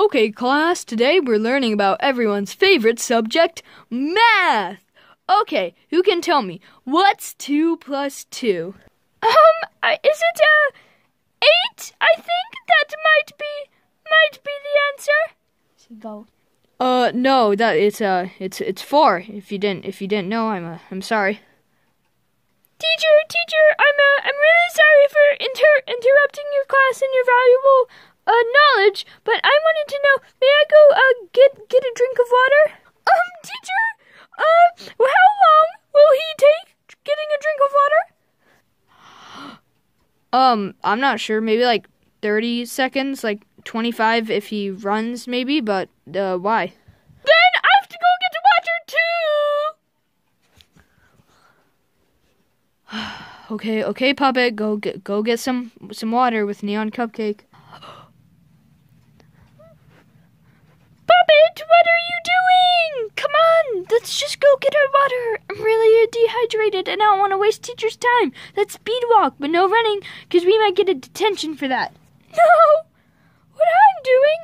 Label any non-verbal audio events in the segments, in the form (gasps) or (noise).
Okay, class, today we're learning about everyone's favorite subject, math. Okay, who can tell me what's 2 plus 2? Um, is it, uh, 8? I think that might be, might be the answer. Go. Uh, no, that it's, uh, it's, it's 4. If you didn't, if you didn't know, I'm, uh, I'm sorry. Teacher, teacher, I'm, uh, I'm really sorry for inter- interrupting your class and your valuable uh, knowledge, but I wanted to know, may I go uh, get get a drink of water? Um, teacher, uh, how long will he take getting a drink of water? (gasps) Um, I'm not sure. Maybe like 30 seconds, like 25 if he runs, maybe. But uh, why? Then I have to go get water too. Okay, okay, puppet, go get go get some some water with neon cupcake. (gasps) Puppet, what are you doing? Come on, let's just go get our water. I'm really dehydrated and I don't want to waste teacher's time. Let's speed walk, but no running, because we might get a detention for that. (laughs) No! What I'm doing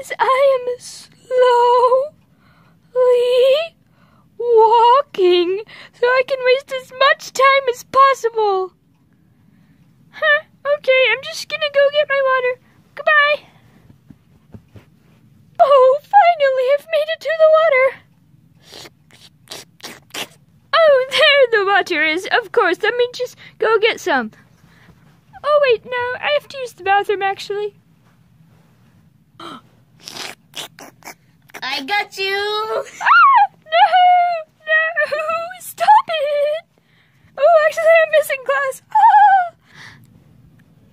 is I am slowly I can waste as much time as possible. Huh, okay, I'm just gonna go get my water. Goodbye. Oh, finally, I've made it to the water. Oh, there the water is. Of course, let me just go get some. Oh, wait, no, I have to use the bathroom, actually. (gasps) I got you. Ah, no, no, stop it. Oh, actually, I'm missing class. Ah.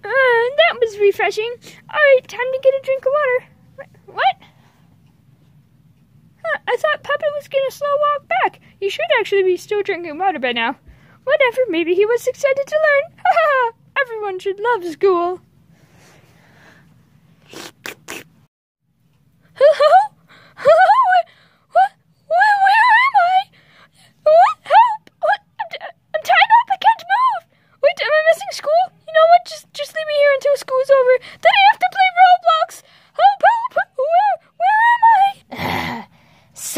Uh, that was refreshing. All right, time to get a drink of water. What? Huh, I thought Puppet was gonna slow walk back. He should actually be still drinking water by now. Whatever, maybe he was excited to learn. Ha (laughs) ha! Everyone should love school. Hello? Hello? What? What? Where, where am I? What? Help! What? I'm, I'm tied up. I can't move. Wait, am I missing school? You know what? Just, just leave me here until school's over. Then I have to play Roblox. Help! Help! Where, where am I?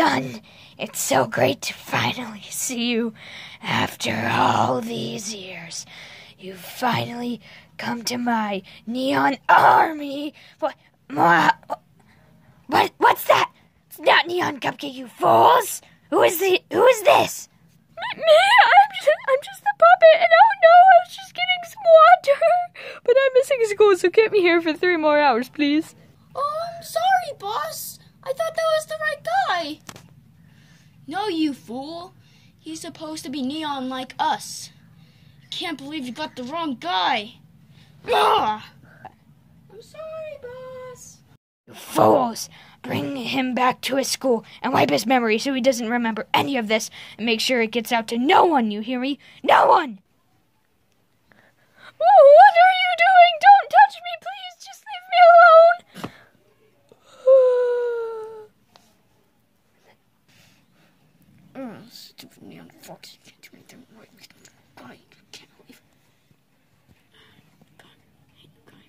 Son, it's so great to finally (laughs) see you after all these years. You've finally come to my neon army. What? What? What? What's that? It's not neon cupcake, you fools! Who is the? Who is this? Me? I'm just, I'm just the puppet, and oh no, I was just getting some water. But I'm missing school, so keep me here for three more hours, please. Oh, I'm sorry, boss. I thought that was the right guy. No, you fool. He's supposed to be neon like us. Can't believe you got the wrong guy. Ugh. I'm sorry, boss. You fools! Bring him back to his school and wipe his memory so he doesn't remember any of this and make sure it gets out to no one, you hear me? No one! What are you doing? Don't touch me, please. Just leave me alone. Oh, stupid fox. You can't do anything right. Guy, can't believe. God, I hate you, guy.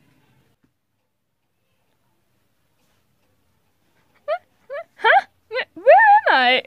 Huh? Where, where am I?